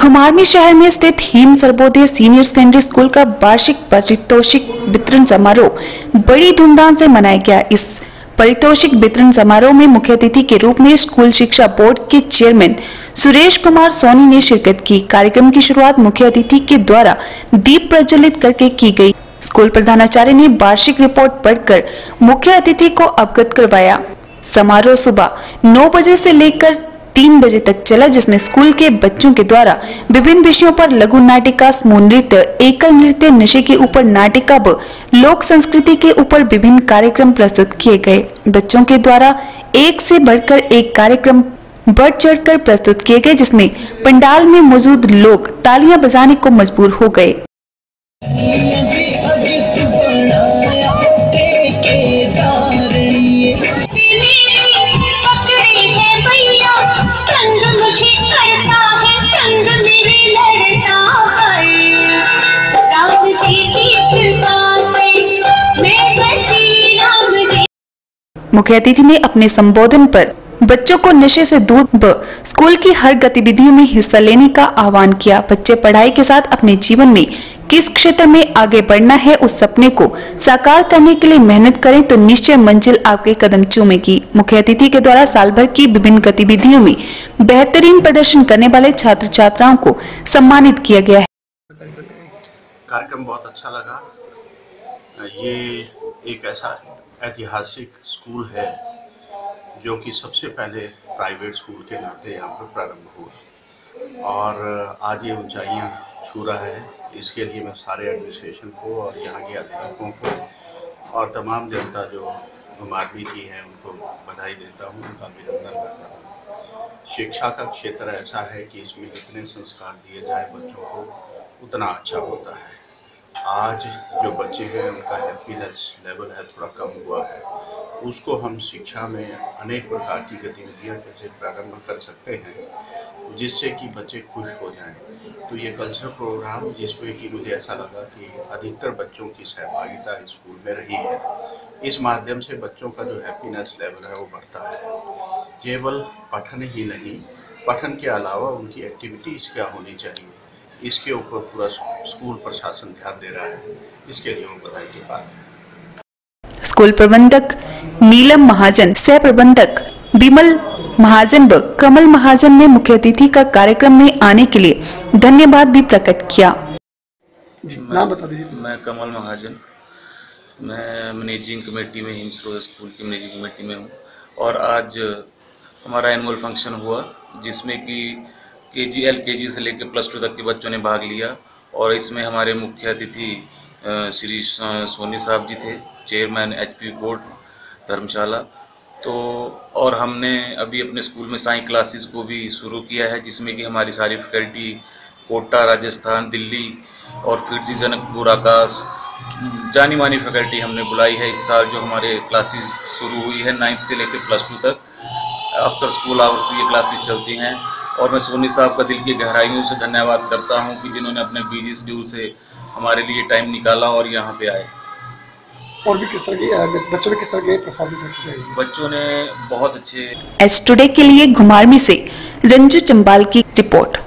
घुमारवी शहर में स्थित Hem Sarvodaya senior secondary school का वार्षिक पारितोषिक वितरण समारोह बड़ी धूमधाम से मनाया गया। इस पारितोषिक वितरण समारोह में मुख्य अतिथि के रूप में स्कूल शिक्षा बोर्ड के चेयरमैन सुरेश कुमार सोनी ने शिरकत की। कार्यक्रम की शुरुआत मुख्य अतिथि के द्वारा दीप प्रज्वलित करके की गई। स्कूल प्रधानाचार्य ने वार्षिक रिपोर्ट पढ़कर मुख्य अतिथि को अवगत करवाया। समारोह सुबह 9 बजे से लेकर तीन बजे तक चला, जिसमें स्कूल के बच्चों के द्वारा विभिन्न विषयों पर लघु नाटिका समूह नृत्य, एकल नृत्य, नशे के ऊपर नाटिका व लोक संस्कृति के ऊपर विभिन्न कार्यक्रम प्रस्तुत किए गए। बच्चों के द्वारा एक से बढ़कर एक कार्यक्रम बढ़ चढ़कर प्रस्तुत किए गए, जिसमें पंडाल में मौजूद लोग तालियाँ बजाने को मजबूर हो गए। मुख्य अतिथि ने अपने संबोधन पर बच्चों को नशे से दूर स्कूल की हर गतिविधियों में हिस्सा लेने का आह्वान किया। बच्चे पढ़ाई के साथ अपने जीवन में किस क्षेत्र में आगे बढ़ना है उस सपने को साकार करने के लिए मेहनत करें तो निश्चय मंजिल आपके कदम चूमेगी। मुख्य अतिथि के द्वारा साल भर की विभिन्न गतिविधियों में बेहतरीन प्रदर्शन करने वाले छात्र छात्राओं को सम्मानित किया गया है। कार्यक्रम बहुत अच्छा लगा। ये एक ऐसा ऐतिहासिक स्कूल है, जो कि सबसे पहले प्राइवेट स्कूल के नाते यहाँ पर प्रारंभ हुआ। और आज ये ऊंचाइयाँ छू रहा है, इसके लिए मैं सारे एडमिनिस्ट्रेशन को और यहाँ के अध्यापकों को और तमाम जनता जो घुमारवी की है, उनको बधाई देता हूँ, उनका अभिनंदन करता हूँ। शिक्षा का क्षेत्र ऐसा है कि इसमें जितने संस्कार दिए जाए, बच्चों को उतना अच्छा होता है। आज जो बच्चे हैं, उनका हैप्पीनेस लेवल है, थोड़ा कम हुआ है। उसको हम शिक्षा में अनेक प्रकार की गतिविधियाँ कैसे प्रारंभ कर सकते हैं, जिससे कि बच्चे खुश हो जाएँ। तो ये कल्चर प्रोग्राम जिसमें कि मुझे ऐसा लगा कि अधिकतर बच्चों की सहभागिता स्कूल में रही है। इस माध्यम से बच्चों का जो हैप्पीनेस लेवल है, वो बढ़ता है। केवल पठन ही नहीं, पठन के अलावा उनकी एक्टिविटीज़ क्या होनी चाहिए? इसके ऊपर पूरा स्कूल प्रशासन ध्यान दे रहा है। इसके लिए वो बधाई की बात है। स्कूल प्रबंधक नीलम महाजन सह प्रबंधक बिमल महाजन व कमल महाजन ने मुख्य अतिथि का कार्यक्रम में आने के लिए धन्यवाद भी प्रकट किया। नाम बता दीजिए। मैं कमल महाजन। मैं मैनेजिंग कमेटी में हिम्स स्कूल की मैनेजिंग कमेटी में हूँ। और आज हमारा एनुअल फ़ंक्शन हुआ जिसमें कि के जी एल के जी से लेकर प्लस टू तक के बच्चों ने भाग लिया। और इसमें हमारे मुख्य अतिथि श्री सोनी साहब जी थे, chairman H P board, Dharamshala. तो और हमने अभी अपने स्कूल में साइंस क्लासेस को भी शुरू किया है, जिसमें कि हमारी सारी फैकल्टी, कोटा, राजस्थान, दिल्ली और फिर जी जनकपुर आकाश जानी मानी फैकल्टी हमने बुलाई है। इस साल जो हमारे क्लासेस शुरू हुई है, नाइन्थ से लेकर प्लस टू तक, आफ्टर स्कूल आवर्स भी ये क्लासेस चलती हैं। और मैं सोनी साहब का दिल की गहराइयों से धन्यवाद करता हूँ कि जिन्होंने अपने बिज़ी शेड्यूल से हमारे लिए टाइम निकाला और यहाँ पे आए। और भी किस तरह की बच्चों ने किस तरह की परफॉर्मेंस रखी बच्चों ने बहुत अच्छे एस टूडे के लिए घुमारमी से रंजू चंबाल की रिपोर्ट।